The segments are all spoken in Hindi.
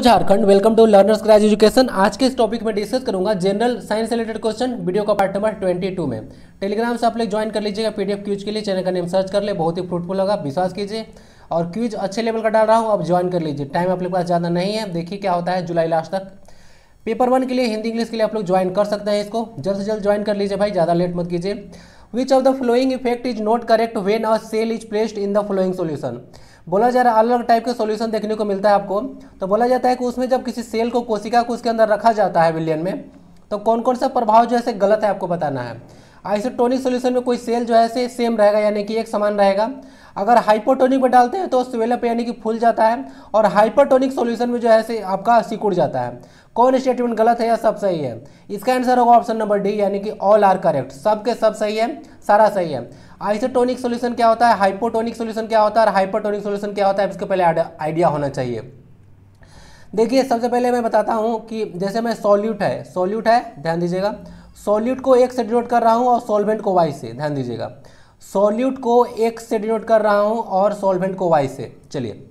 Jharkhand. Welcome to learners craze education आज के इस टॉपिक में डिस्कस करूँगा general science related question video का पार्ट नंबर 22 में। टेलीग्राम से आप लोग ज्वाइन कर लीजिएगा पीडीएफ क्यूज के लिए चैनल का नेम सर्च कर ले, बहुत ही फ्रूटफुल होगा, विश्वास कीजिए। और क्यूज अच्छे लेवल का डाल रहा हूँ आप ज्वाइन कर लीजिए। टाइम आप लोग पास ज़्यादा नहीं है, देखिए क्या होता है, जुलाई लास्ट तक। पेपर वन के लिए हिंदी इंग्लिश के लिए आप लोग ज्वाइन कर सकते हैं इसको। जल्द से जल्द ज्वाइन कर लीजिए भाई, ज़्यादा लेट मत कीजिए। Which of the following effect is not correct when a cell is placed in the following solution बोला जा रहा है अलग अलग टाइप के सॉल्यूशन देखने को मिलता है आपको। तो बोला जाता है कि उसमें जब किसी सेल को कोशिका को उसके अंदर रखा जाता है विलियन में तो कौन कौन सा प्रभाव जो है गलत है आपको बताना है। आइसोटोनिक सॉल्यूशन में कोई सेल जो है से सेम रहेगा, यानी कि एक समान रहेगा। अगर हाइपोटोनिक में डालते हैं तो स्वेलअप यानी कि फूल जाता है और हाइपरटोनिक सॉल्यूशन में जो है से आपका सिकुड़ जाता है। कौन स्टेटमेंट गलत है या सब सही है? इसका आंसर होगा ऑप्शन नंबर डी, यानी कि ऑल आर करेक्ट। सब के सब सही है, सारा सही है। आइसोटोनिक सॉल्यूशन क्या होता है? हाइपोटोनिक सॉल्यूशन क्या होता है? और हाइपरटोनिक सॉल्यूशन क्या होता है? इसके पहले आइडिया होना चाहिए। देखिए, सबसे पहले मैं बताता हूँ कि जैसे मैं सॉल्यूट है सॉल्यूट है, ध्यान दीजिएगा। सॉल्यूट को एक से डिनोट कर रहा हूँ और सॉल्वेंट को वाई से, ध्यान दीजिएगा। सॉल्यूट को एक से डिनोट कर रहा हूँ और सॉल्वेंट को वाई से, चलिए।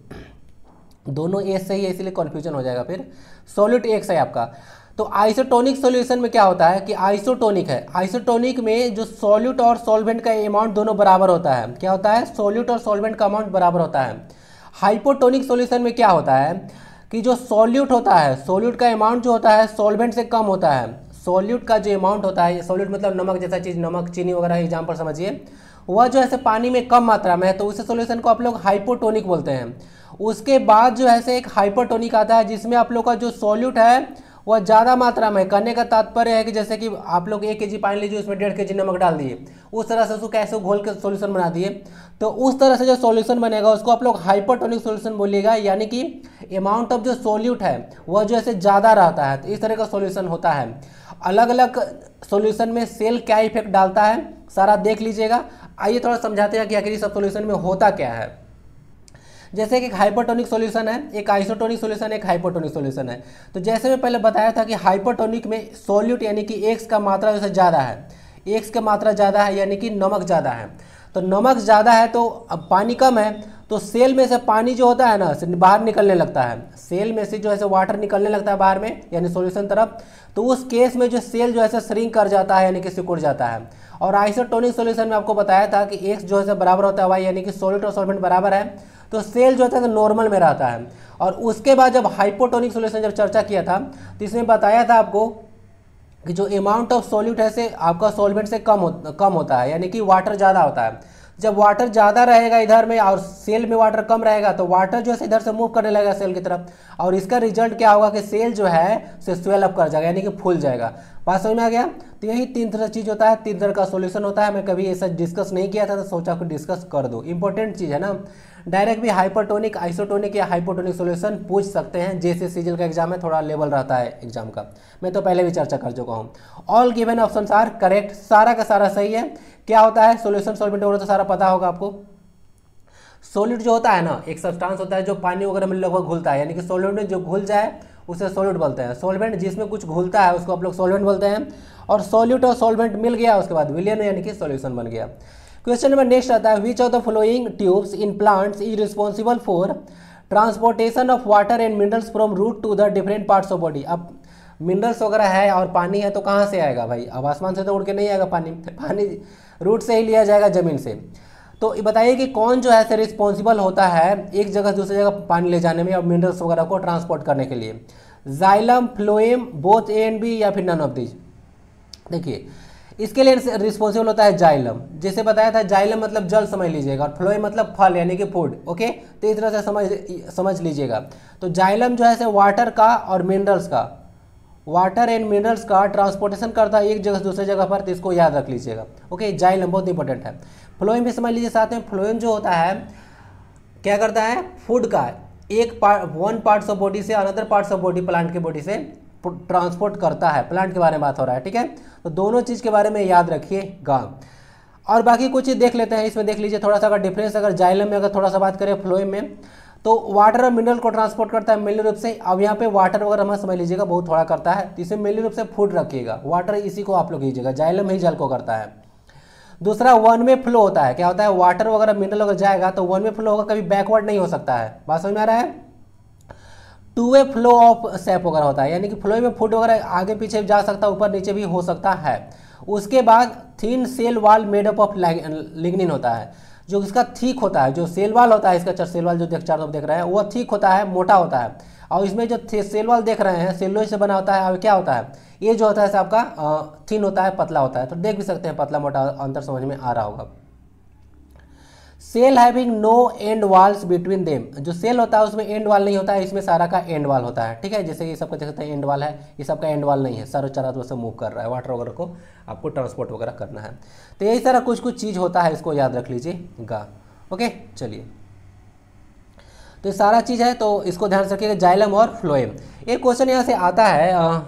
दोनों ए से ही है, इसलिए कन्फ्यूज़न हो जाएगा फिर। सॉल्यूट एक से आपका। तो आइसोटोनिक सॉल्यूशन में क्या होता है कि आइसोटोनिक है। आइसोटोनिक में जो सॉल्यूट और सॉल्वेंट का अमाउंट दोनों बराबर होता है, क्या होता है? सॉल्यूट और सॉल्वेंट का अमाउंट बराबर होता है। हाइपोटोनिक सॉल्यूशन में क्या होता है कि जो सॉल्यूट होता है, सॉल्यूट का अमाउंट जो होता है, सॉल्वेंट से कम होता है। सॉल्यूट का जो अमाउंट होता है सॉल्यूट मतलब नमक जैसा चीज़, नमक, चीनी वगैरह एग्ज़ाम्पल समझिए, वह जो है पानी में कम मात्रा में है तो उस सॉल्यूशन को आप लोग हाइपोटोनिक बोलते हैं। उसके बाद जो है एक हाइपोटोनिक आता है, जिसमें आप लोग का जो सॉल्यूट है, वह ज़्यादा मात्रा में करने का तात्पर्य है कि जैसे कि आप लोग एक के जी पानी लीजिए, उसमें डेढ़ के जी नमक डाल दिए। उस तरह से उसको कैसे घोल के सोल्यूशन बना दिए। तो उस तरह से जो सॉल्यूशन बनेगा, उसको आप लोग हाइपरटोनिक सॉल्यूशन बोलिएगा, यानी कि अमाउंट ऑफ़ जो सॉल्यूट है, वह जो ऐसे ज़्यादा रहता है तो इस तरह का सोल्यूशन होता है। अलग अलग सॉल्यूशन में सेल क्या इफ़ेक्ट डालता है? सारा देख लीजिएगा। आइए थोड़ा समझाते हैं कि आखिर सब सॉल्यूशन में होता क्या है। जैसे कि एक हाइपरटोनिक सॉल्यूशन है, एक आइसोटोनिक सॉल्यूशन एक हाइपोटोनिक सॉल्यूशन है। तो जैसे मैं पहले बताया था कि हाइपरटोनिक में सॉल्यूट यानी कि एक्स का मात्रा जैसे ज़्यादा है। एक्स का मात्रा ज़्यादा है यानी कि नमक ज़्यादा है। तो नमक ज़्यादा है तो अब पानी कम है तो सेल में से पानी जो होता है ना बाहर निकलने लगता है। सेल में से जो है वाटर निकलने लगता है बाहर में यानी सोल्यूशन तरफ़। तो उस केस में जो सेल जो है श्रिंक कर जाता है यानी कि सिकुड़ जाता है। और आइसोटोनिक सोल्यूशन में आपको बताया था कि एक्स जो है बराबर होता है वाई यानी कि सोलिट और सॉल्वेंट बराबर है। तो सेल जो होता है नॉर्मल में रहता है। और उसके बाद जब हाइपोटोनिक सोल्यूशन जब चर्चा किया था तो इसमें बताया था आपको कि जो अमाउंट ऑफ़ सॉल्यूट है से आपका सॉल्वेंट से कम हो, कम होता है यानी कि वाटर ज़्यादा होता है। जब वाटर ज़्यादा रहेगा इधर में और सेल में वाटर कम रहेगा तो वाटर जो है इधर से मूव करने लगेगा सेल की तरफ़। और इसका रिज़ल्ट क्या होगा कि सेल जो है, से स्वेल अप कर जाएगा, यानी कि फूल जाएगा। बात समझ में आ गया? तो यही तीन तरह चीज़ होता है, तीन तरह का सोल्यूशन होता है। मैं कभी ऐसा डिस्कस नहीं किया था तो सोचा को डिस्कस कर दो। इंपॉर्टेंट चीज़ है ना। डायरेक्ट भी हाइपरटोनिक आइसोटोनिक या हाइपोटोनिक सोल्यूशन पूछ सकते हैं। जैसे सीजल का एग्ज़ाम है थोड़ा लेवल रहता है एग्ज़ाम का। मैं तो पहले भी चर्चा कर चुका हूँ। All given option are correct सारा का सारा सही है। क्या होता है? सोल्यूशन सॉल्वेंट वगैरह तो सारा पता होगा आपको। सॉलिड जो होता है ना, एक सब्सटेंस होता है जो पानी वगैरह में लगभग घुलता है, यानी कि सॉलिड जो घुल जाए, उसे सॉलिड बोलते हैं। सॉल्वेंट जिसमें कुछ घुलता है, उसको आप लोग सॉल्वेंट बोलते हैं। और सॉल्यूट और सॉल्वेंट मिल गया, उसके बाद विलियन यानी कि सॉल्यूशन बन गया। क्वेश्चन नंबर नेक्स्ट आता है which of the following tubes in plants is responsible for transportation of water and minerals from root to the different parts of body अब मिनरल्स वगैरह है और पानी है तो कहाँ से आएगा भाई? अब आसमान से तो उड़ के नहीं आएगा पानी। पानी रूट से ही लिया जाएगा ज़मीन से। तो बताइए कि कौन जो है रिस्पॉन्सिबल होता है एक जगह से दूसरी जगह पानी ले जाने में और मिनरल्स वगैरह को ट्रांसपोर्ट करने के लिए? Xylem phloem both A and B या फिर नन ऑफ़ दीज देखिए, इसके लिए रिस्पॉन्सिबल होता है जाइलम जैसे बताया था जाइलम मतलब जल समझ लीजिएगा और फ्लोएम मतलब फल, यानी कि फ़ूड ओके तो इस तरह से समझ समझ लीजिएगा। तो जाइलम जो है से वाटर का और मिनरल्स का। वाटर एंड मिनरल्स का ट्रांसपोर्टेशन करता है एक जगह से दूसरे जगह पर तो इसको याद रख लीजिएगा। ओके जाइलम बहुत इंपॉर्टेंट है। फ्लोएम भी समझ लीजिए साथ में। फ्लोएम जो होता है, क्या करता है? फ़ूड का एक part one parts of body से another parts of body plant की बॉडी से ट्रांसपोर्ट करता है। प्लांट के बारे में बात हो रहा है, ठीक है? तो दोनों चीज़ के बारे में याद रखिएगा। और बाकी कुछ देख लेते हैं। इसमें देख लीजिए, थोड़ा सा अगर डिफरेंस अगर जाइलम में अगर थोड़ा सा बात करें फ्लोएम में तो वाटर और मिनरल को ट्रांसपोर्ट करता है मेनली रूप से। अब यहाँ पे वाटर वगैरह हमें समझ लीजिएगा, बहुत थोड़ा करता है। तो इसे मेनली रूप से फ़ूड रखिएगा। वाटर इसी को आप लोग कीजिएगा, जाइलम ही जल को करता है। दूसरा वन में फ्लो होता है। क्या होता है? वाटर वगैरह मिनरल अगर जाएगा तो वन में फ्लो होगा, कभी बैकवर्ड नहीं हो सकता है। बात समझ में आ रहा है? Two way flow of sap वगैरह होता है। यानी कि फ्लो में फुट वगैरह आगे पीछे जा सकता है, ऊपर नीचे भी हो सकता है। उसके बाद thin cell wall made up of lignin होता है। जो इसका थीक होता है, जो सेलवाल होता है, इसका चार सेल वाल जो देख, चार देख रहे हैं, वो थीक होता है, मोटा होता है। और इसमें जो सेल वाल देख रहे हैं सेलो से बना होता है और क्या होता है? ये जो होता है आपका थीन होता है, पतला होता है। तो देख भी सकते हैं, पतला, मोटा, अंतर समझ में आ रहा होगा। Cell having no end walls between them. जो सेल होता है, उसमें एंड वाल नहीं होता है, इसमें सारा का एंड वाल होता है। ठीक है? जैसे ये सबका देख सकते हैं, एंड वाल है, ये सबका एंड वाल नहीं है। सारा चरा तो मूव कर रहा है। वाटर वगैरह को आपको ट्रांसपोर्ट वगैरह करना है। तो यही सारा कुछ कुछ चीज़ होता है, इसको याद रख लीजिएगा। ओके चलिए। तो ये सारा चीज़ है तो इसको ध्यान रखिएगा, जाइलम और फ्लोएम। एक क्वेश्चन यहाँ से आता है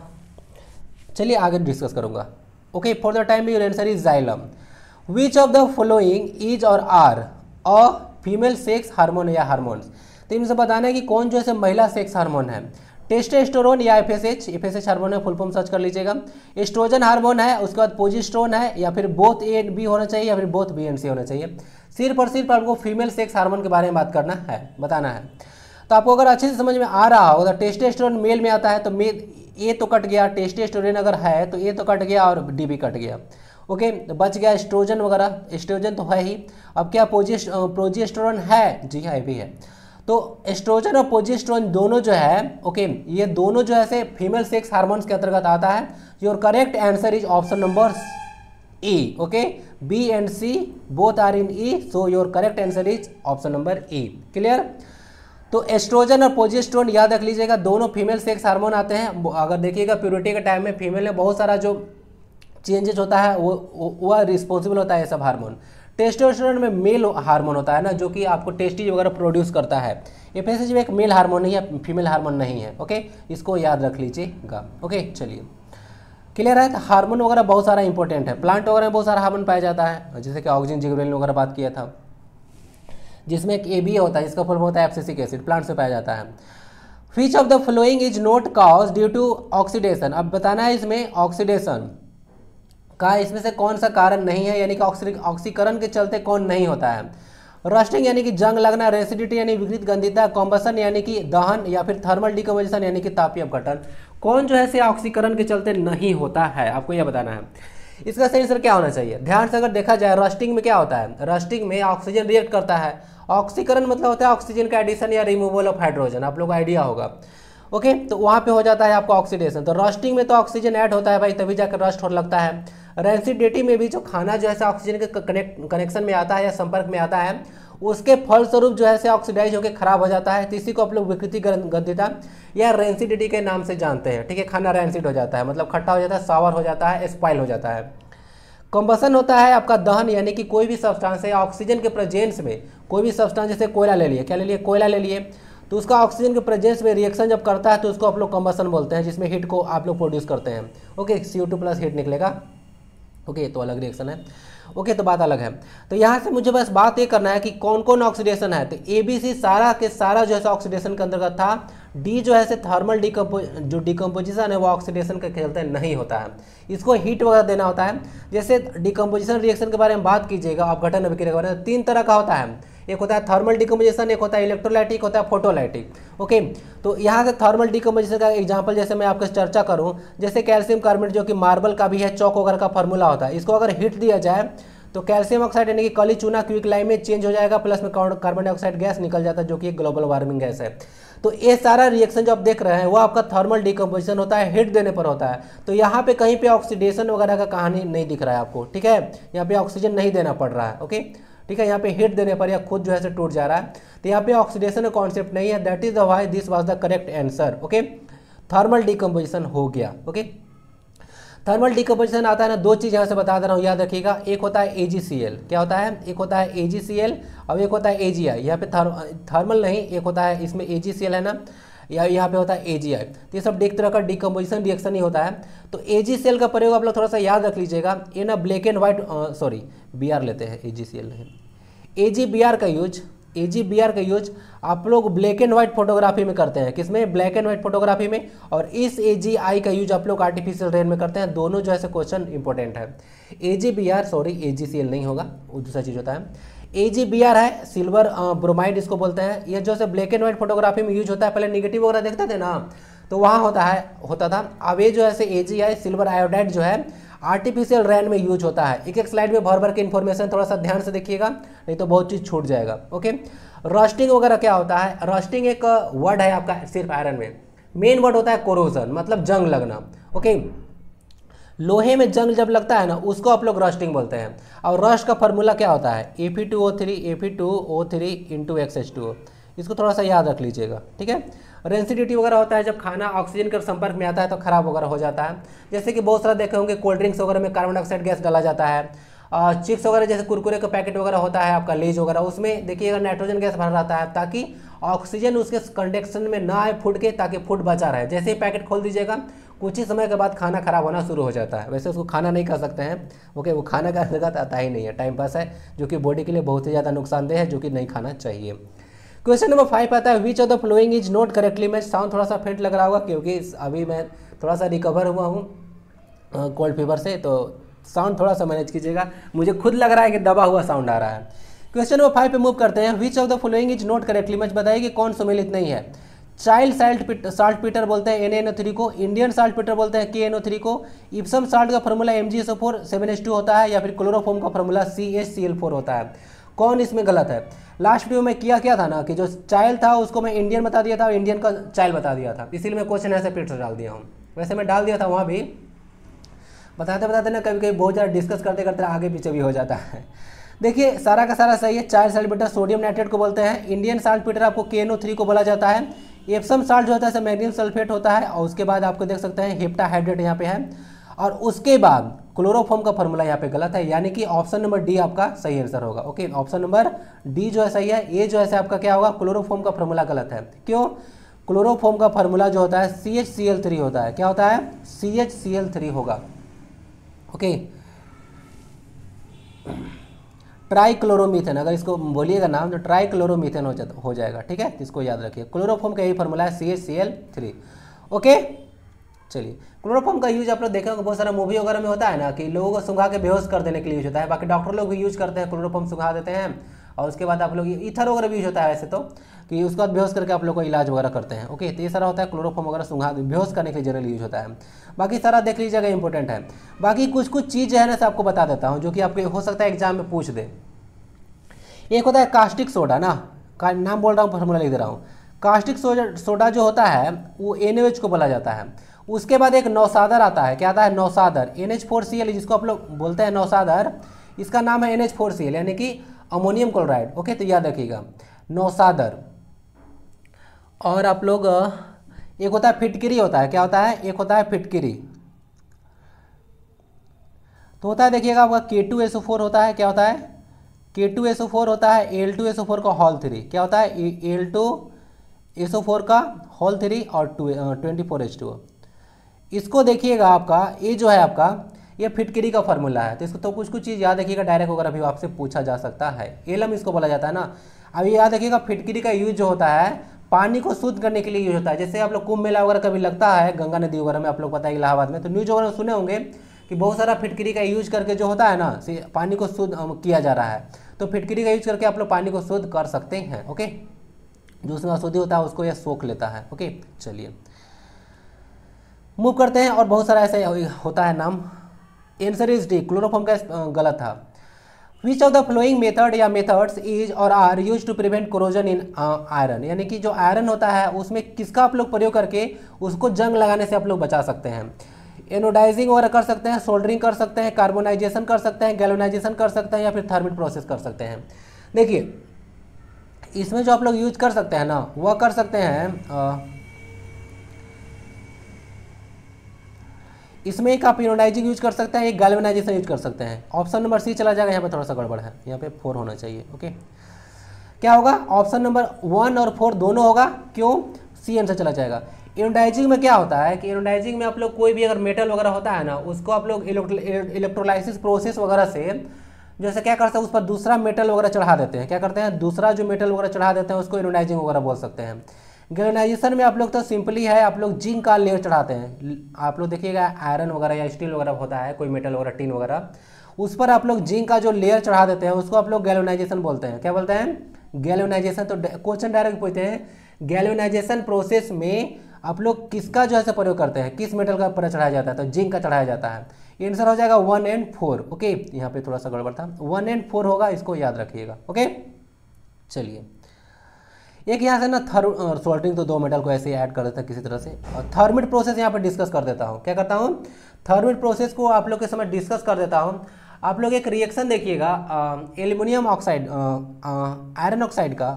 चलिए आगे डिस्कस करूँगा। Okay for the time your answer is xylem. Which of the following is or are a female sex hormone या हार्मोन्स तो इनसे बताना है कि कौन जो है महिला सेक्स हार्मोन है। टेस्टोस्टेरोन या F S H F S H hormone है फुल फॉर्म सर्च कर लीजिएगा। एस्ट्रोजन हार्मोन है, उसके बाद पोजिस्ट्रोन है, या फिर बोथ ए एंड बी होना चाहिए, या फिर बोथ बी एंड सी होना चाहिए। सिर्फ़ और सिर्फ़ आपको फीमेल सेक्स हार्मोन के बारे में बात करना है, बताना है। तो आपको अगर अच्छे से समझ में आ रहा होगा तो टेस्टेस्टोरन मेल में आता है तो मेल ए तो कट गया टेस्टेस्टोरन अगर है तो ए तो कट गया और डी भी कट गया। ओके, बच गया एस्ट्रोजन वगैरह। एस्ट्रोजन तो है ही। अब क्या प्रोजेस्ट्रोन है? जी हाँ भी है। तो एस्ट्रोजन और पोजिस्ट्रोन दोनों जो है, ओके, ये दोनों जो है से फीमेल सेक्स हार्मोन्स के अंतर्गत आता है। Your correct answer is option number E okay? B and C both are in E so your correct answer is option number E clear तो एस्ट्रोजन और पोजिस्ट्रोन याद रख लीजिएगा, दोनों फीमेल सेक्स हार्मोन आते हैं। अगर देखिएगा प्योरिटी के टाइम में फीमेल में बहुत सारा जो चेंजेस होता है, वो वह रिस्पॉन्सिबल होता है ये सब हार्मोन टेस्टोस्टेरोन में मेल हार्मोन होता है ना, जो कि आपको टेस्टीज वगैरह प्रोड्यूस करता है। एफ़ एक मेल हार्मोन नहीं है फीमेल हार्मोन नहीं है ओके इसको याद रख लीजिएगा ओके चलिए। क्लियर है? तो हार्मोन वगैरह बहुत सारा इंपॉर्टेंट है। प्लांट वगैरह में बहुत सारा हार्मोन पाया जाता है। जैसे कि ऑक्सीजन जिग्रेलिन वगैरह बात किया था। जिसमें एक ए बी होता है, जिसका फुल होता है एफसिसिक एसिड प्लांट से पाया जाता है। Which of the following is not cause due to oxidation अब बताना है इसमें ऑक्सीडेशन का इसमें से कौन सा कारण नहीं है, यानी कि ऑक्सीकरण के चलते कौन नहीं होता है? रस्टिंग यानी कि जंग लगना रेसिडिटी यानी विकृत गंधिता कॉम्बसन यानी कि दहन या फिर थर्मल डिकम्पोजिशन यानी कि तापीय अपघटन, कौन जो है से ऑक्सीकरण के चलते नहीं होता है? आपको यह बताना है। इसका सही आंसर क्या होना चाहिए? ध्यान से अगर देखा जाए रस्टिंग में क्या होता है? रस्टिंग में ऑक्सीजन रिएक्ट करता है। ऑक्सीकरण मतलब होता है ऑक्सीजन का एडिशन या रिमूवल ऑफ़ हाइड्रोजन आप लोग को आइडिया होगा। ओके तो वहाँ पे हो जाता है आपका ऑक्सीडेशन तो रस्टिंग में तो ऑक्सीजन ऐड होता है भाई, तभी जाकर रस्ट हो लगता है। रेंसिडिटी में भी जो खाना जो है ऑक्सीजन के कनेक्ट कनेक्शन में आता है या संपर्क में आता है, उसके फलस्वरूप जो है से ऑक्सीडाइज होकर खराब हो जाता है। इसी को आप लोग विकृति गंधिता या रेंसिडिटी के नाम से जानते हैं। ठीक है, खाना रेंसिड हो जाता है मतलब खट्टा हो जाता है, सावर हो जाता है, स्पाइल हो जाता है। कंबसन होता है आपका दहन, यानी कि कोई भी सब्सटेंस है, ऑक्सीजन के प्रेजेंस में कोई भी सब्सटेंस जैसे कोयला ले लिए। क्या ले लिए? कोयला ले लिए। तो उसका ऑक्सीजन के प्रेजेंस में रिएक्शन जब करता है तो उसको आप लोग कंबसन बोलते हैं, जिसमें हीट को आप लोग प्रोड्यूस करते हैं। Okay C O two plus heat निकलेगा। ओके तो अलग रिएक्शन है। ओके तो बात अलग है। तो यहाँ से मुझे बस बात ये करना है कि कौन कौन ऑक्सीडेशन है? तो ए बी सी सारा के सारा जो है ऑक्सीडेशन के अंतर्गत था। डी जो है से थर्मल डिकम्पो जो डिकम्पोजिशन है, वो ऑक्सीडेशन के खेलते नहीं होता है। इसको हीट वगैरह देना होता है। जैसे डिकम्पोजिशन रिएक्शन के बारे में बात कीजिएगा अपघटन अभिक्रिया के बारे में तीन तरह का होता है। एक होता है थर्मल डिकम्पोजिशन एक होता है इलेक्ट्रोलाइटिक होता है फोटोलाइटिक ओके तो यहाँ से थर्मल डिकम्पोजिशन का एग्जांपल जैसे मैं आपके चर्चा करूँ, जैसे कैल्शियम कार्बोनेट जो कि मार्बल का भी है चौक वगैरह का फॉर्मूला होता है, इसको अगर हीट दिया जाए तो कैल्शियम ऑक्साइड यानी कि कली चूना क्विक लाइन में चेंज हो जाएगा प्लस में कार्बन डाइऑक्साइड गैस निकल जाता है, जो कि ग्लोबल वार्मिंग गैस है तो ये सारा रिएक्शन जो आप देख रहे हैं, वो आपका थर्मल डिकम्पोजिशन होता है हीट देने पर होता है। तो यहाँ पे कहीं पे ऑक्सीडेशन वगैरह का कहानी नहीं दिख रहा है आपको, ठीक है? यहाँ पे ऑक्सीजन नहीं देना पड़ रहा है ओके ठीक है, यहाँ पे हिट देने पर या खुद जो है से टूट जा रहा है। तो यहाँ पे ऑक्सीडेशन का कॉन्सेप्ट नहीं है। That is the why this was the correct answer okay thermal decomposition हो गया ओके थर्मल डिकम्पोजिशन आता है ना, दो चीज़ यहाँ से बता दे रहा हूँ, याद रखिएगा। एक होता है एजीसीएल क्या होता है? एक होता है ए और एक होता है ए जी यहाँ पे थर्मल नहीं, एक होता है इसमें एजीसीएल है ना, या यहाँ पे होता है ए तो ये सब एक तरह का डिकम्पोजिशन रिएक्शन ही होता है। तो एजीसीएल का प्रयोग आप लोग थोड़ा सा याद रख लीजिएगा। ये ना black and white sorry BR लेते हैं ए नहीं। ए का यूज़ आर का यूज़ आप लोग ब्लैक एंड व्हाइट फोटोग्राफी में करते हैं। किसमें? ब्लैक एंड व्हाइट फोटोग्राफी में। और इस आई का यूज़ आप लोग आर्टिफिशियल रेन में करते हैं। दोनों जो है क्वेश्चन इंपॉर्टेंट है। आर सॉरी एल नहीं होगा। वो दूसरा चीज़ होता है। आर है सिल्वर ब्रोमाइड इसको बोलते हैं। ये जो है ब्लैक एंड व्हाइट फोटोग्राफी में यूज़ होता है, पहले निगेटिव वगैरह देखते थे ना? तो वहाँ होता है, होता था। अब ये जो है ए जी सिल्वर आयोडाइड जो है आर्टिफिशियल रैन में यूज़ होता है। एक एक स्लाइड में भर भर के इन्फॉर्मेशन थोड़ा सा ध्यान से देखिएगा, नहीं तो बहुत चीज़ छूट जाएगा ओके रॉस्टिंग वगैरह क्या होता है? रॉस्टिंग एक वर्ड है आपका, सिर्फ़ आयरन में। मेन वर्ड होता है कोरोजन मतलब जंग लगना ओके लोहे में जंग जब लगता है ना, उसको आप लोग रस्टिंग बोलते हैं। और रस्ट का फॉर्मूला क्या होता है? A P two O three A two O three into X H two इसको थोड़ा सा याद रख लीजिएगा, ठीक है? रेंसिडिटी वगैरह होता है, जब खाना ऑक्सीजन के संपर्क में आता है तो खराब वगैरह हो जाता है। जैसे कि बहुत सारा देखे होंगे कोल्ड ड्रिंक्स वगैरह में कार्बन डाइऑक्साइड गैस डाला जाता है। चिप्स वगैरह जैसे कुरकुरे का पैकेट वगैरह होता है, आपका लेज वगैरह, उसमें देखिए अगर नाइट्रोजन गैस भरा रहता है, ताकि ऑक्सीजन उसके कंडक्शन में ना आए फ़ूड के, ताकि फ़ूड बचा रहे। जैसे ही पैकेट खोल दीजिएगा, कुछ ही समय के बाद खाना खराब होना शुरू हो जाता है। वैसे उसको खाना नहीं खा सकते हैं। ओके वो खाना का अंतर्गत आता ही नहीं है। टाइम पास है, जो कि बॉडी के लिए बहुत ही ज़्यादा नुकसानदेह है, जो कि नहीं खाना चाहिए। क्वेश्चन नंबर फाइव आता है which of the following is not correctly मैं साउंड थोड़ा सा फेंट लग रहा होगा, क्योंकि अभी मैं थोड़ा सा रिकवर हुआ हूँ कोल्ड फीवर से तो साउंड थोड़ा सा मैनेज कीजिएगा। मुझे खुद लग रहा है कि दबा हुआ साउंड आ रहा है। क्वेश्चन नंबर फाइव पे मूव करते हैं। Which of the following is not correctly मैं बताइए कि कौन सुमेलित नहीं है। चाइल्ड साल्ट साल्ट पीटर बोलते हैं एन एन थ्री को। इंडियन साल्ट पीटर बोलते हैं के एन थ्री को। इप्सम साल्ट का formula M G S O seven S two होता है, या फिर क्लोरोफोम का formula C H C L four होता है। कौन इसमें गलत है? लास्ट वीडियो में किया क्या था ना, कि जो चाइल्ड था, उसको मैं इंडियन बता दिया था इंडियन का चाइल्ड बता दिया था। इसीलिए मैं क्वेश्चन ऐसे फिर से डाल दिया हूँ। वैसे मैं डाल दिया था, वहाँ भी। बताते बताते ना कभी कभी बहुत ज़्यादा डिस्कस करते करते आगे पीछे भी हो जाता है। देखिए, सारा का सारा सही है child saltpetre sodium nitrate को बोलते हैं। इंडियन साल्ट पीटर आपको के को बोला जाता है। एप्सम साल्ट जो होता है मैग्नीशियम सल्फेट होता है, और उसके बाद आपको देख सकते हैं हेप्टा हाइड्रेट यहाँ पे है। और उसके बाद क्लोरोफॉर्म का फॉर्मूला यहाँ पे गलत है, यानी कि ऑप्शन नंबर डी आपका सही आंसर होगा। ओके, ऑप्शन नंबर डी जो है सही है, ए जो है आपका क्या होगा, क्लोरोफॉर्म का फॉर्मूला गलत है। क्यों? क्लोरोफॉर्म का फॉर्मूला जो होता है C H C L three होता है। क्या होता है? C H C L three होगा। ओके ट्राईक्लोरोमीथेन अगर इसको बोलिएगा नाम तो ट्राईक्लोरोमीथेन हो जाता, हो जाएगा, ठीक है? इसको याद रखिए। क्लोरोफॉर्म का यही फॉर्मूला है C H C L three okay चलिए। क्लोरोफॉर्म का यूज़ आप लोग देखे बहुत सारा मूवी वगैरह में होता है ना कि लोगों को सुंघा के बेहोश कर देने के लिए यूज़ होता है। बाकी डॉक्टर लोग भी यूज़ करते हैं क्लोरोफॉर्म सुंघा देते हैं। और उसके बाद आप लोग इथर वगैरह भी यूज़ होता है वैसे तो कि उसके बाद बेहोश करके आप लोग को इलाज वगैरह करते हैं। ओके तो ये सारा होता है क्लोरोफॉर्म वगैरह सुंघा बेहोश करने के लिए जनरल यूज़ होता है। बाकी सारा देख लीजिएगा इंपॉर्टेंट है। बाकी कुछ कुछ चीज़ है ना आपको बता देता हूँ, जो कि आपको हो सकता है एग्ज़ाम में पूछ दे। एक होता है कास्टिक सोडा ना, का नाम बोल रहा हूँ फॉर्मूला लिख दे रहा हूँ। कास्टिक सोडा जो होता है, वो एनएच को बोला जाता है। उसके बाद एक नौसादर आता है। क्या आता है? नौसादर। N H four C L जिसको आप लोग बोलते हैं नौसादर, इसका नाम है N H four C L यानी कि अमोनियम क्लोराइड ओके तो याद रखिएगा। नौसादर। और आप लोग, एक होता है फिटकिरी होता है। क्या होता है? एक होता है फिटकिरी। तो होता है, देखिएगा आपका के टू एस फोर होता है। क्या होता है? के टू एस फोर होता है एल टू एस फोर का हॉल थ्री क्या होता है? एल टू एस फोर का हॉल थ्री और two twenty four H two इसको देखिएगा आपका, ये जो है आपका, ये फिटकरी का फॉर्मूला है। तो इसको तो कुछ कुछ चीज़ याद रखिएगा डायरेक्ट वगैरह अभी आपसे पूछा जा सकता है। एलम इसको बोला जाता है ना। अभी याद रखिएगा, फिटकरी का यूज़ जो होता है, पानी को शुद्ध करने के लिए यूज़ होता है। जैसे आप लोग कुंभ मेला वगैरह कभी लगता है, गंगा नदी वगैरह में, आप लोग पता है इलाहाबाद में तो न्यूज़ वगैरह सुने होंगे कि बहुत सारा फिटकरी का यूज़ करके जो होता है ना पानी को शुद्ध किया जा रहा है। तो फिटकरी का यूज़ करके आप लोग पानी को शुद्ध कर सकते हैं, ओके? जो उसमें अशुद्धि होता है, उसको यह सोख लेता है, ओके? चलिए। मूव करते हैं और बहुत सारा ऐसे होता है नाम। एंसर इज़ डी क्लोरोफॉर्म का गलत था। Which of the following method या methods is or are use to prevent corrosion in iron यानी कि जो आयरन होता है, उसमें किसका आप लोग प्रयोग करके उसको जंग लगाने से आप लोग बचा सकते हैं। एनोडाइजिंग वगैरह कर सकते हैं सोल्डरिंग कर सकते हैं कार्बोनाइजेशन कर सकते हैं गैलोनाइजेशन कर सकते हैं या फिर थर्मिट प्रोसेस कर सकते हैं। देखिए, इसमें जो आप लोग यूज़ कर सकते हैं ना, वह कर सकते हैं इसमें एक आप यूनाइजिंग यूज़ कर सकते हैं, एक गैल्वेनाइजेशन यूज़ कर सकते हैं। ऑप्शन नंबर सी चला जाएगा, यहाँ पे थोड़ा सा गड़बड़ है। यहाँ पे फोर होना चाहिए ओके क्या होगा? ऑप्शन नंबर वन और फोर दोनों होगा, क्यों? सी आंसर चला जाएगा। इनोडाइजिंग में क्या होता है कि इनोडाइजिंग में आप लोग कोई भी अगर मेटल वगैरह होता है ना, उसको आप लोग इलेक्ट्रोलाइसिस प्रोसेस वगैरह से, जैसे क्या करते हैं, उस पर दूसरा मेटल वगैरह चढ़ा देते हैं। क्या करते हैं? दूसरा जो मेटल वगैरह चढ़ा देते हैं, उसको इनोडाइजिंग वगैरह बोल सकते हैं। गैलोनाइजेशन में आप लोग तो सिंपली है, आप लोग जिंक का लेयर चढ़ाते हैं। आप लोग देखिएगा आयरन वगैरह या स्टील वगैरह होता है, कोई मेटल वगैरह टीन वगैरह। उस पर आप लोग जिंक का जो लेयर चढ़ा देते हैं, उसको आप लोग गैलोनाइजेशन बोलते हैं। क्या बोलते हैं? गैलोनाइजेशन तो क्वेश्चन डायरेक्ट पूछते हैं। गैलोनाइजेशन प्रोसेस में आप लोग किसका जो है प्रयोग करते हैं? किस मेटल का पर चढ़ाया जाता है? तो जिंक का चढ़ाया जाता है। आंसर हो जाएगा वन एंड फोर ओके यहाँ पे थोड़ा सा गड़बड़ था। वन एंड फोर होगा, इसको याद रखिएगा ओके चलिए। एक यहाँ से ना थर्म सोल्टिंग तो दो मेटल को ऐसे ऐड कर देता किसी तरह से। और थर्मिट प्रोसेस यहाँ पर डिस्कस कर देता हूँ। क्या करता हूँ? थर्मिट प्रोसेस को आप लोग के समय डिस्कस कर देता हूँ। आप लोग एक रिएक्शन देखिएगा एल्यूमिनियम ऑक्साइड आयरन ऑक्साइड का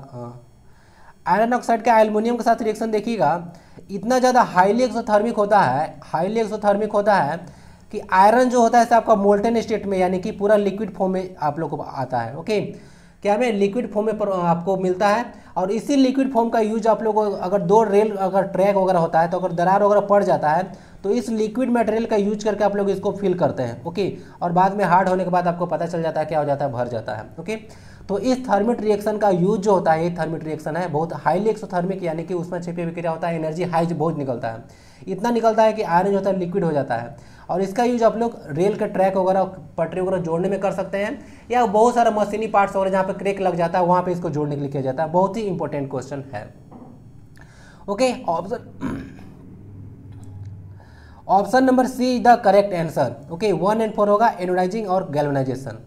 आयरन ऑक्साइड का एल्यूमिनियम के साथ रिएक्शन देखिएगा। इतना ज़्यादा हाईली एक्सोथर्मिक होता है हाईली एक्सोथर्मिक होता है कि आयरन जो होता है आपका मोल्टन स्टेट में, यानी कि पूरा लिक्विड फॉर्म में आप लोग को आता है ओके क्या में लिक्विड फॉर्म में आपको मिलता है और इसी लिक्विड फॉर्म का यूज़ आप लोग अगर दो रेल अगर ट्रैक वगैरह होता है तो अगर दरार वगैरह पड़ जाता है तो इस लिक्विड मटेरियल का यूज़ करके आप लोग इसको फिल करते हैं ओके और बाद में हार्ड होने के बाद आपको पता चल जाता है क्या हो जाता है, भर जाता है ओके तो इस थर्मिट रिएक्शन का यूज़ जो होता है, ये थर्मिट रिएक्शन है, बहुत हाईली एक्सोथर्मिक यानी कि उसमें छिपी विक्रिया होता है एनर्जी हाई बहुत निकलता है। इतना निकलता है कि आयरन जो होता है लिक्विड हो जाता है। और इसका यूज़ आप लोग रेल के ट्रैक वगैरह, पटरी वगैरह जोड़ने में कर सकते हैं। या बहुत सारा मशीनी पार्ट्स वगैरह जहाँ पे क्रेक लग जाता है, वहाँ पे इसको जोड़ने के लिए किया जाता है। बहुत ही इंपॉर्टेंट क्वेश्चन है। Okay option option number C is the correct answer okay one and four होगा एनोडाइजिंग और गैल्वेनाइजेशन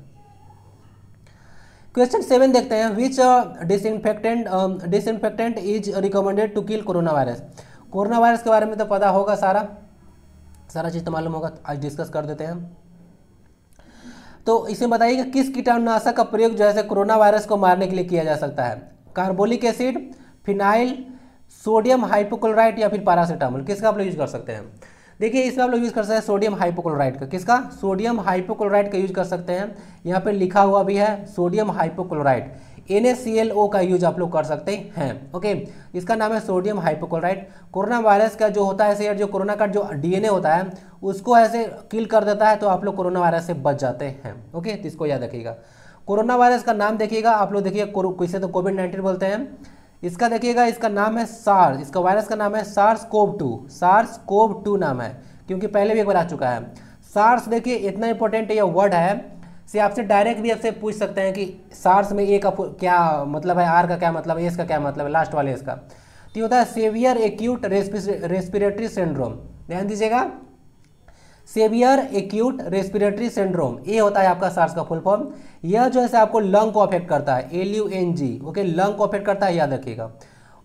क्वेश्चन सेवन देखते हैं which disinfectant disinfectant is recommended to kill corona virus corona virus के बारे में तो पता होगा सारा। सारा चीज़ तो मालूम होगा, आज डिस्कस कर देते हैं तो इसे बताइए कि किस कीटाणुनाशक का प्रयोग जो है कोरोना वायरस को मारने के लिए किया जा सकता है? Carbolic acid, phenyl, sodium hypochlorite या फिर पैरासीटामोल? किसका आप लोग यूज़ कर सकते हैं? देखिए, इसमें आप लोग यूज़ कर सकते हैं सोडियम हाइपोक्लोराइड का। किसका? सोडियम हाइपोक्लोराइड का यूज़ कर सकते हैं। यहाँ पे लिखा हुआ भी है सोडियम हाइपोक्लोराइड। NaClO का यूज़ आप लोग कर सकते हैं ओके इसका नाम है सोडियम हाइपोक्लोराइड कोरोना वायरस का जो होता है ऐसे जो कोरोना का जो डीएनए होता है, उसको ऐसे किल कर देता है तो आप लोग कोरोना वायरस से बच जाते हैं ओके तो इसको याद रखिएगा। कोरोना वायरस का नाम देखिएगा, आप लोग देखिए किसे तो कोविड नाइन्टीन बोलते हैं। इसका देखिएगा, इसका नाम है सार्स इसका वायरस का नाम है SARS CoV two SARS CoV two नाम है, क्योंकि पहले भी एक बार आ चुका है। सार्स देखिए, इतना इंपॉर्टेंट यह वर्ड है से आपसे डायरेक्ट भी आपसे पूछ सकते हैं कि सार्स में ए का क्या मतलब है? आर का क्या मतलब है? एस का क्या मतलब है? लास्ट वाले इसका तो होता है सेवियर एक्यूट रेस्पिरेटरी सिंड्रोम ध्यान दीजिएगा। सेवियर एक्यूट रेस्पिरेटरी सिंड्रोम ये होता है आपका सार्स का फुल फॉर्म यह जो है आपको लंग को अफेक्ट करता है। L U N G okay lung को अफेक्ट करता है, याद रखिएगा।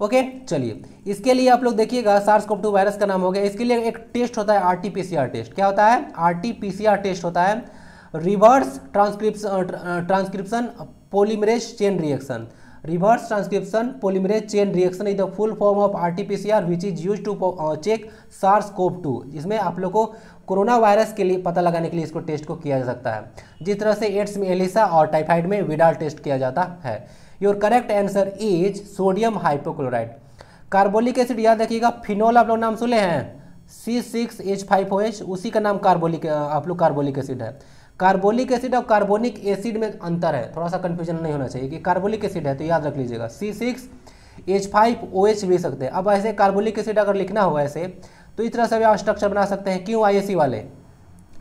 ओके चलिए। इसके लिए आप लोग देखिएगा सार्स कोव टू वायरस का नाम हो गया। इसके लिए एक टेस्ट होता है R T P C R test क्या होता है? R T P C R test होता है। Reverse transcription transcription polymerase chain reaction reverse transcription polymerase chain reaction is the full form of RTPCR which is use to check SARS CoV two जिसमें आप लोग को कोरोना वायरस के लिए, पता लगाने के लिए इसको टेस्ट को किया जा सकता है। जिस तरह से एड्स में एलिसा और टाइफाइड में विडाल टेस्ट किया जाता है। Your correct answer is sodium hypochlorite carbolic acid याद रखिएगा फिनोल आप लोग नाम सुने हैं? C six H five O H उसी का नाम कार्बोलिक आप लोग कार्बोलिक एसिड है। कार्बोलिक एसिड और कार्बोनिक एसिड में अंतर है। थोड़ा सा कंफ्यूजन नहीं होना चाहिए कि कार्बोलिक एसिड है तो याद रख लीजिएगा। C six H five O H भी सकते हैं। अब ऐसे कार्बोलिक एसिड अगर लिखना हो ऐसे तो इस तरह से भी आप स्ट्रक्चर बना सकते हैं। क्यों आई वाले?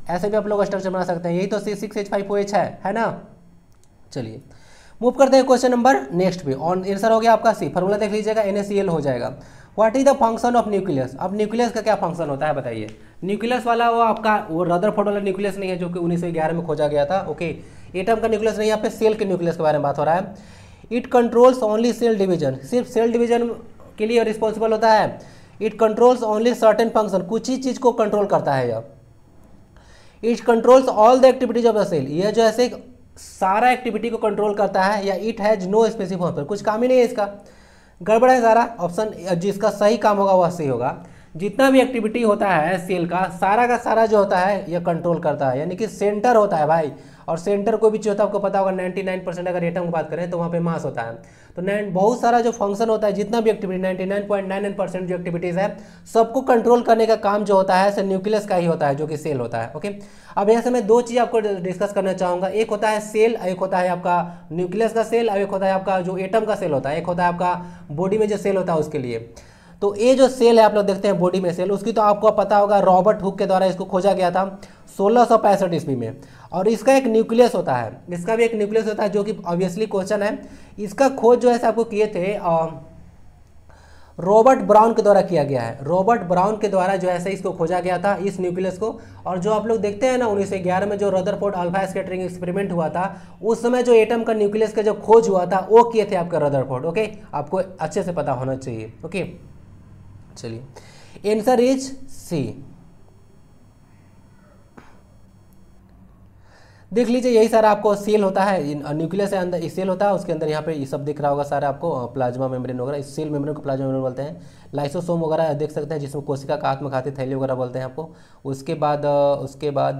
ऐसे भी आप लोग स्ट्रक्चर बना सकते हैं। यही तो C six H five O H है है ना? चलिए मूव करते हैं क्वेश्चन नंबर नेक्स्ट पे। और आंसर हो गया आपका सी फॉर्मूला देख लीजिएगा एन हो जाएगा। What is the function of nucleus अब न्यूक्लियस का क्या फ़ंक्शन होता है, बताइए। न्यूक्लियस वाला वो आपका, वो रदरफोर्ड वाला न्यूक्लियस नहीं है, जो कि उन्नीस सौ ग्यारह में खोजा गया था ओके एटम का न्यूक्लियस नहीं यहाँ पे सेल के न्यूक्लियस के बारे में बात हो रहा है। It controls only cell division सिर्फ़ सेल डिवीज़न के लिए रिस्पॉन्सिबल होता है। It controls only certain function कुछ ही चीज़ को कंट्रोल करता है यह। It controls all the activities of the cell यह जो ऐसे सारा एक्टिविटी को कंट्रोल करता है, या इट हैज़ नो स्पेसिफिक कुछ काम ही नहीं है इसका। गड़बड़ है सारा। ऑप्शन जिसका सही काम होगा, वह सही होगा। जितना भी एक्टिविटी होता है सेल का, सारा का सारा जो होता है ये कंट्रोल करता है। यानी कि सेंटर होता है भाई। और सेंटर को भी चाहिए होता है, आपको पता होगा 99 परसेंट अगर एटम की बात करें तो वहाँ पे मास होता है। तो नाइन बहुत सारा जो फ़ंक्शन होता है, जितना भी एक्टिविटी 99.99 परसेंट जो एक्टिविटीज़ है, सबको कंट्रोल करने का काम जो होता है न्यूक्लियस का ही होता है, जो कि सेल होता है ओके अब यहाँ से मैं दो चीज़ आपको डिस्कस करना चाहूँगा। एक होता है सेल एक होता है आपका न्यूक्लियस का सेल और एक होता है आपका जो एटम का सेल होता है। एक होता है आपका बॉडी में जो सेल होता है, उसके लिए। तो ये जो सेल है, आप लोग देखते हैं बॉडी में सेल, उसकी तो आपको पता होगा रॉबर्ट हुक के द्वारा इसको खोजा गया था सोलह सौ पैंसठ ईस्वी में। और इसका एक न्यूक्लियस होता है, इसका भी एक न्यूक्लियस होता है जो कि ऑब्वियसली क्वेश्चन है। इसका खोज जो है आपको किए थे रॉबर्ट ब्राउन के द्वारा किया गया है। रॉबर्ट ब्राउन के द्वारा जो है इसको खोजा गया था, इस न्यूक्लियस को। और जो आप लोग देखते हैं ना, उन्नीस सौ ग्यारह में जो रदरफोर्ड अल्फ़ा स्केटरिंग एक्सपेरिमेंट हुआ था, उस समय जो एटम का न्यूक्लियस का जो खोज हुआ था, वो किए थे आपका रदरफोर्ड ओके आपको अच्छे से पता होना चाहिए ओके चलिए। आंसर इज़ सी देख लीजिए, यही सारा आपको सेल होता है न्यूक्लियस है अंदर सेल होता है, उसके अंदर यहाँ पे ये सब दिख रहा होगा सारा आपको प्लाज्मा मेम्ब्रेन वगैरह, इस सेल मेम्ब्रेन को प्लाज्मा मेम्ब्रेन बोलते हैं। लाइसोसोम वगैरह देख सकते हैं, जिसमें कोशिका का आत्मघाती थैली वगैरह बोलते हैं आपको। उसके बाद उसके बाद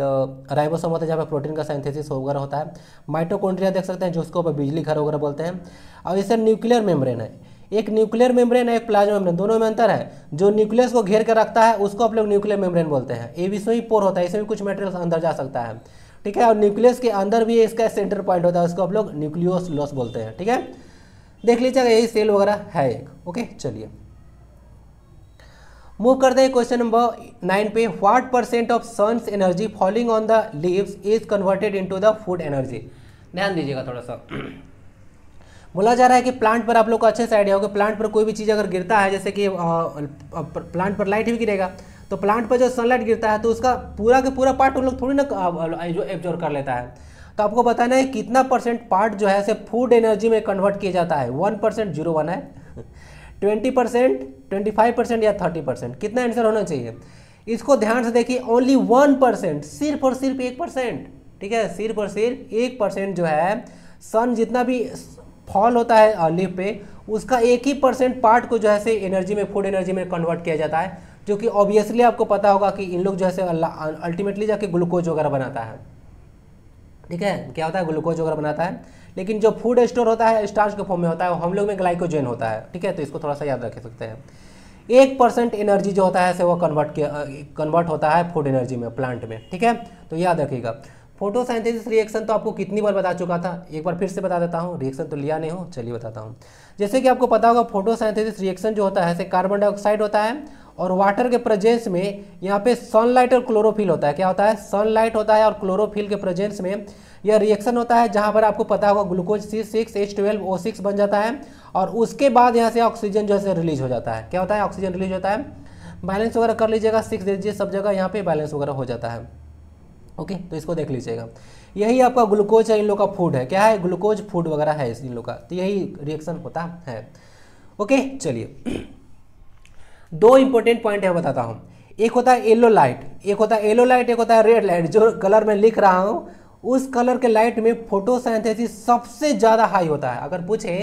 राइबोसोम होता है, जहाँ पर प्रोटीन का साइंथेसिस वगैरह होता है। माइटोकॉन्ड्रिया देख सकते हैं जो उसको बिजली घर वगैरह बोलते हैं। और इसे न्यूक्लियर मेम्ब्रेन है। एक न्यूक्लियर मेम्ब्रेन है एक प्लाज्मा मेम्ब्रेन, दोनों में अंतर है। जो न्यूक्लियस को घेर कर रखता है, उसको आप लोग न्यूक्लियर मेम्ब्रेन बोलते हैं। ये भी ही पोर होता है, इसमें कुछ मटेरियल अंदर जा सकता है। ठीक है, और न्यूक्लियस के अंदर भी इसका सेंटर पॉइंट होता है, उसको आप लोग न्यूक्लियोस लॉस बोलते हैं। ठीक है? देख लीजिएगा, यही सेल वगैरह है एक। ओके चलिए। मूव करते हैं क्वेश्चन नंबर नाइन पे। What percent of sun's energy falling on the leaves is converted into the food energy ध्यान दीजिएगा थोड़ा सा। बोला जा रहा है कि प्लांट पर आप लोग को अच्छे से आइडिया होगा प्लांट पर कोई भी चीज़ अगर गिरता है, जैसे कि प्लांट पर लाइट भी गिरेगा तो प्लांट पर जो सनलाइट गिरता है तो उसका पूरा के पूरा पार्ट उन लोग थोड़ी ना जो एब्जॉर्व कर लेता है। तो आपको बताना है कितना परसेंट पार्ट जो है फ़ूड एनर्जी में कन्वर्ट किया जाता है। वन परसेंट ज़ीरो वन है twenty percent twenty five percent या थर्टी परसेंट कितना आंसर होना चाहिए? इसको ध्यान से देखिए ओनली वन परसेंट सिर्फ़ और सिर्फ़ एक परसेंट ठीक है? सिर्फ़ और सिर्फ़ एक परसेंट जो है सन जितना भी फॉल होता है लिप पे, उसका एक ही परसेंट पार्ट को जो है से एनर्जी में फ़ूड एनर्जी में कन्वर्ट किया जाता है, जो कि ऑब्वियसली आपको पता होगा कि इन लोग जो है से अल्टीमेटली जाके ग्लूकोज वगैरह बनाता है। ठीक है? क्या होता है? ग्लूकोज वगैरह बनाता है। लेकिन जो फ़ूड स्टोर होता है स्टार्च के फॉर्म में होता है हम लोग में ग्लाइकोजेन होता है। ठीक है? तो इसको थोड़ा सा याद रख सकते हैं। एक परसेंट एनर्जी जो होता है से वो कन्वर्ट किया कन्वर्ट होता है फ़ूड एनर्जी में प्लांट में। ठीक है? तो याद रखिएगा। फोटोसाइंथेसिस रिएक्शन तो आपको कितनी बार बता चुका था? एक बार फिर से बता देता हूँ, रिएक्शन तो लिया नहीं हो, चलिए बताता हूँ। जैसे कि आपको पता होगा फोटोसाइंथेसिस रिएक्शन जो होता है जैसे कार्बन डाइऑक्साइड होता है और वाटर के प्रेजेंस में यहाँ पे सनलाइट और क्लोरोफिल होता है। क्या होता है? सनलाइट होता है और क्लोरोफिल के प्रेजेंस में यह रिएक्शन होता है, जहाँ पर आपको पता होगा glucose C six H twelve O six बन जाता है और उसके बाद यहाँ से ऑक्सीजन जो है रिलीज़ हो जाता है। क्या होता है? ऑक्सीजन रिलीज़ होता है। बैलेंस वगैरह कर लीजिएगा सिक्स दे दीजिए, सब जगह यहाँ पे बैलेंस वगैरह हो जाता है। ओके? तो इसको देख लीजिएगा। यही आपका ग्लूकोज है, इन लोग का फ़ूड है। क्या है? ग्लूकोज फ़ूड वगैरह है इन लोग का। तो यही रिएक्शन होता है। ओके? चलिए। दो इंपॉर्टेंट पॉइंट है, बताता हूँ। एक होता है येलो लाइट एक होता है येलो लाइट एक होता है रेड लाइट जो कलर में लिख रहा हूँ, उस कलर के लाइट में फोटोसाइंथेसिस सबसे ज़्यादा हाई होता है। अगर पूछे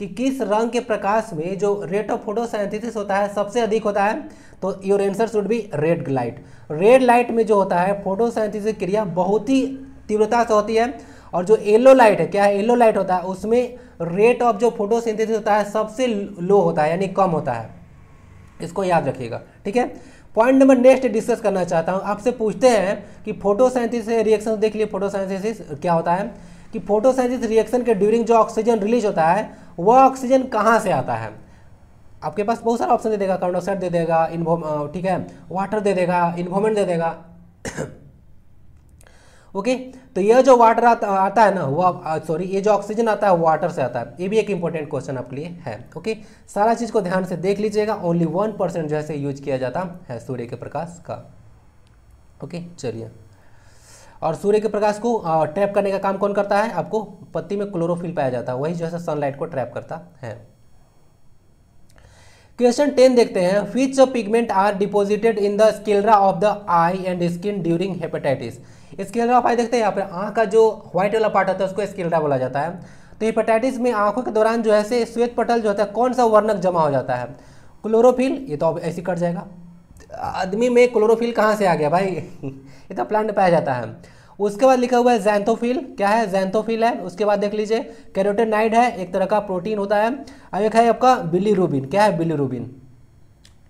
कि किस रंग के प्रकाश में जो रेट ऑफ़ फोटोसाइंथेसिस होता है, सबसे अधिक होता है तो your answer should be red light red light में जो होता है फोटोसाइंथेसिस क्रिया बहुत ही तीव्रता से होती है, और जो येलो लाइट है, क्या है येलो लाइट होता है, उसमें रेट ऑफ़ जो फोटोसिंथेसिस होता है, सबसे लो होता है, यानी कम होता है. इसको याद रखिएगा, ठीक है? पॉइंट नंबर नेक्स्ट डिस्कस करना चाहता हूँ, आपसे पूछते हैं कि फोटोसाइंथिस रिएक्शन देख लिए फोटोसाइंथिस क्या होता है? कि फोटोसाइंथिस रिएक्शन के ड्यूरिंग जो ऑक्सीजन रिलीज़ होता है वह ऑक्सीजन कहाँ से आता है? आपके पास बहुत सारा ऑप्शन दे देगा कार्बन डाइऑक्साइड दे देगा इन्वो ठीक है वाटर दे देगा इन्वोमेंट दे देगा। ओके तो यह जो वाटर आता, आता है ना वो सॉरी ये जो ऑक्सीजन आता है वाटर से आता है ये भी एक इंपॉर्टेंट क्वेश्चन आपके लिए है ओके सारा चीज़ को ध्यान से देख लीजिएगा ओनली वन परसेंट जो है यूज़ किया जाता है सूर्य के प्रकाश का ओके चलिए। और सूर्य के प्रकाश को ट्रैप करने का काम कौन करता है? आपको पत्ती में क्लोरोफिल पाया जाता है, वही जो है सनलाइट को ट्रैप करता है। क्वेश्चन टेन देखते हैं। Which pigment are deposited in the sclera of the eye and skin during hepatitis sclera of eye देखते हैं, यहाँ पर आँख का जो व्हाइट वाला पार्ट होता है, उसको स्केलरा बोला जाता है। तो हेपेटाइटिस में आँखों के दौरान जो है से श्वेत पटल जो होता है, कौन सा वर्णक जमा हो जाता है? क्लोरोफिल ये तो अब ऐसे कट जाएगा। आदमी में क्लोरोफिल कहाँ से आ गया भाई? तो प्लांट पाया जाता है। उसके बाद लिखा हुआ है जैंथोफिल क्या है? जैंथोफिल है। उसके बाद देख लीजिए कैरोटेनाइड है एक तरह का प्रोटीन होता है। अब एक है आपका बिलीरूबिन क्या है बिलीरूबिन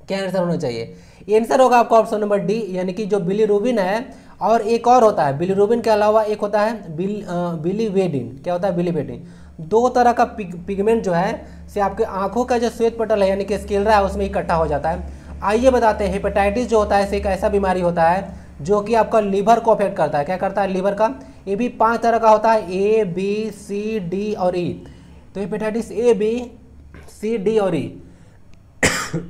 क्या आंसर होना चाहिए? आंसर होगा आपका ऑप्शन नंबर डी यानी कि जो बिलीरूबिन है और एक और होता है। बिलीरूबिन के अलावा एक होता है बिल बिलीवेडिन क्या होता है? बिलीवेडिन दो तरह का पिग, पिगमेंट जो है से आपके आँखों का जो श्वेत पटल है यानी कि स्केलरा है उसमें इकट्ठा हो जाता है। आइए बताते हैं हेपेटाइटिस जो होता है एक ऐसा बीमारी होता है जो कि आपका लीवर को अफेक्ट करता है। क्या करता है? लीवर का ये भी पाँच तरह का होता है। ए बी सी डी और ई e. तो hepatitis A B C D और ई e.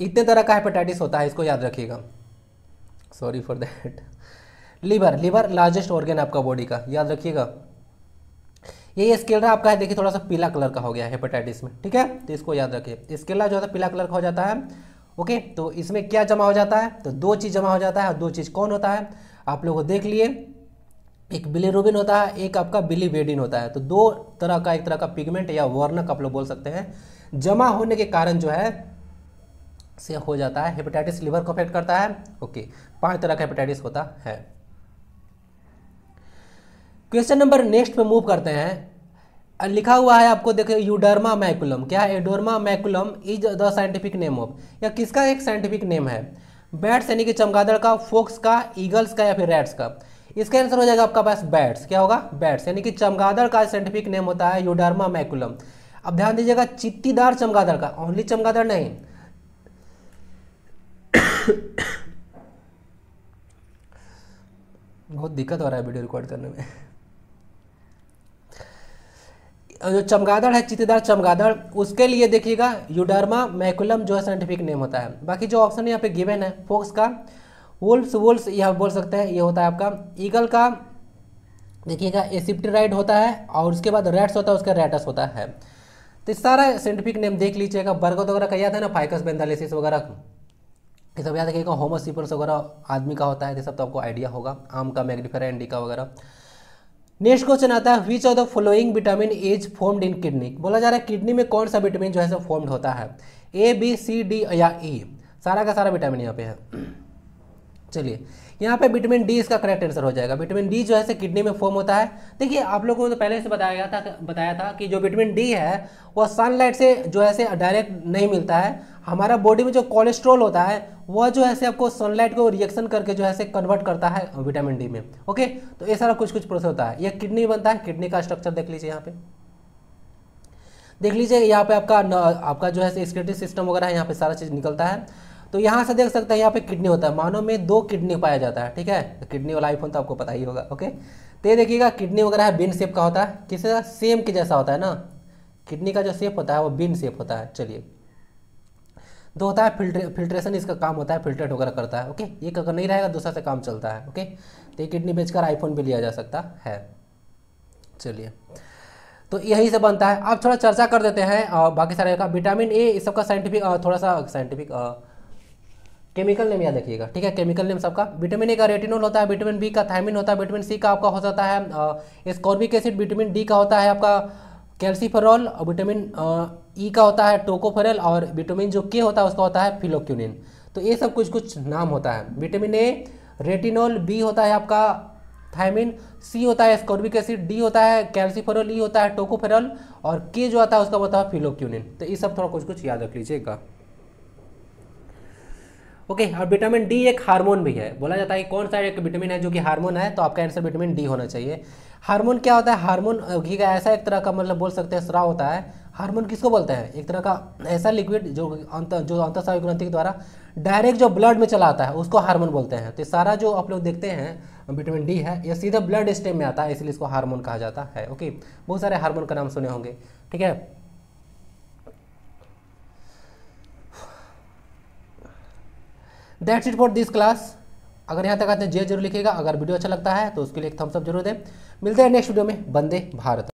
इतने तरह का हेपेटाइटिस होता है, इसको याद रखिएगा। Sorry for that liver liver largest organ आपका बॉडी का। याद रखिएगा। ये स्केलरा आपका है, देखिए, थोड़ा सा पीला कलर का हो गया हेपेटाइटिस में, ठीक है? तो इसको याद रखिए। स्केलरा जो है पीला कलर का हो जाता है ओके तो इसमें क्या जमा हो जाता है? तो दो चीज़ जमा हो जाता है, और दो चीज़ कौन होता है? आप लोग देख लिए, एक बिलीरुबिन होता है, एक आपका बिलीवेडिन होता है। तो दो तरह का, एक तरह का पिगमेंट या वर्णक आप लोग बोल सकते हैं। जमा होने के कारण जो है, से हो जाता है हेपेटाइटिस लिवर को अफेक्ट करता है ओके पाँच तरह का हेपेटाइटिस होता है। क्वेश्चन नंबर नेक्स्ट पे मूव करते हैं। लिखा हुआ है आपको, देखिए यूडर्मा मैकुलम क्या है एडोर्मा McCullum is the scientific name of या किसका एक साइंटिफिक नेम है? बैट्स यानी कि चमगादड़ का फोक्स का ईगल्स का या फिर रैट्स का? इसका आंसर हो जाएगा आपका पास बैट्स क्या होगा? बैट्स यानी कि चमगादड़ का साइंटिफिक नेम होता है यूडर्मा मैकुलम अब ध्यान दीजिएगा, चित्तीदार चमगादड़ का ओनली चमगादड़ नहीं। बहुत दिक्कत हो रहा है वीडियो रिकॉर्ड करने में। जो चमगादड़ है चित्तेदार चमगादड़, उसके लिए देखिएगा, यूडर्मा मैकुलम जो है साइंटिफिक नेम होता है। बाकी जो ऑप्शन यहाँ पे गिवन है फोक्स का वुल्स वुल्स यह बोल सकते हैं, ये होता है आपका। ईगल का, देखिएगा एसिप्टेराइड होता है, और उसके बाद रेट्स होता है, उसका रेटस होता है। तो सारा साइंटिफिक नेम देख लीजिएगा। बर्गद वगैरह का याद है ना फाइकस बेंदालिसिस वगैरह, ये सब याद रखिएगा होमोसिपल्स वगैरह, आदमी का होता है, ये सब तो आपको आइडिया होगा। आम का मैग्निफेरा इंडिका वगैरह। नेक्स्ट क्वेश्चन आता है which of the following vitamin is formed in kidney बोला जा रहा है किडनी में कौन सा विटामिन जो है सो फॉर्म्ड होता है? ए बी सी डी या ई e? सारा का सारा विटामिन यहाँ पे है। चलिए, यहाँ पे विटामिन डी इसका करेक्ट आंसर हो जाएगा। विटामिन डी जो है किडनी में फॉर्म होता है। देखिए, आप लोगों को तो पहले से बताया था बताया था कि जो विटामिन डी है वह सनलाइट से जो है डायरेक्ट नहीं मिलता है। हमारा बॉडी में जो कोलेस्ट्रॉल होता है, वह जो है से आपको सनलाइट को रिएक्शन करके जो है से कन्वर्ट करता है विटामिन डी में ओके तो ये सारा कुछ कुछ प्रोसेस होता है। यह किडनी बनता है किडनी का स्ट्रक्चर देख लीजिए यहाँ पे। देख लीजिए, यहाँ पे आपका आपका जो है स्केटिक सिस्टम वगैरह यहाँ पे सारा चीज़ निकलता है। तो यहाँ से देख सकते हैं, यहाँ पे किडनी होता है। मानव में दो किडनी पाया जाता है, ठीक है? किडनी वाला आईफोन तो आपको पता ही होगा ओके तो ये देखिएगा किडनी वगैरह बिन शेप का होता है। किसी सेम के जैसा होता है ना? किडनी का जो शेप होता है, वो बिन शेप होता है। चलिए। दो होता है फिल्ट्रे, फिल्ट्रेशन इसका काम होता है, फिल्ट्रेट वगैरह करता है ओके एक अगर नहीं रहेगा, दूसरा से काम चलता है ओके तो ये किडनी बेचकर आईफोन भी लिया जा सकता है। चलिए। तो यही से बनता है। आप थोड़ा चर्चा कर देते हैं बाकी सारे का विटामिन ए, इस सबका साइंटिफिक थोड़ा सा साइंटिफिक केमिकल नेम याद रखिएगा, ठीक है? केमिकल नेम सबका। विटामिन ए का रेटिनोल होता है विटामिन बी का थायमिन होता है विटामिन सी का आपका हो जाता है स्कॉर्बिक एसिड विटामिन डी का होता है आपका कैल्सीफेरॉल और विटामिन ई का होता है टोकोफेरल और विटामिन जो के होता है उसका होता है फिलोक्यूनिन। तो ये सब कुछ कुछ नाम होता है। विटामिन ए रेटिनोल बी होता है आपका थायमिन सी होता है स्कॉर्बिक एसिड डी होता है कैल्सीफेरॉल ई होता है टोकोफेरल और के जो आता है उसका होता है फिलोक्यूनिन। तो ये सब थोड़ा कुछ कुछ याद रख लीजिएगा। ओके, और विटामिन डी एक हार्मोन भी है। बोला जाता है कि कौन सा एक विटामिन है जो कि हार्मोन है तो आपका आंसर विटामिन डी होना चाहिए। हार्मोन क्या होता है? हार्मोन घी का ऐसा एक तरह का मतलब बोल सकते हैं, स्राव होता है। हार्मोन किसको बोलते हैं? एक तरह का ऐसा लिक्विड जो अंत, जो अंतस्रावी ग्रंथि के द्वारा डायरेक्ट जो ब्लड में चला आता है, उसको हार्मोन बोलते हैं। तो सारा जो आप लोग देखते हैं विटामिन डी है, ये सीधा ब्लड स्टेम में आता है, इसलिए इसको हार्मोन कहा जाता है। ओके, बहुत सारे हार्मोन का नाम सुने होंगे। ठीक है? That's it for this class अगर यहाँ तक आते हैं जय ज़रूर लिखेगा, अगर वीडियो अच्छा लगता है तो उसके लिए एक थम्सअप ज़रूर दें। मिलते हैं नेक्स्ट वीडियो में। बंदे भारत।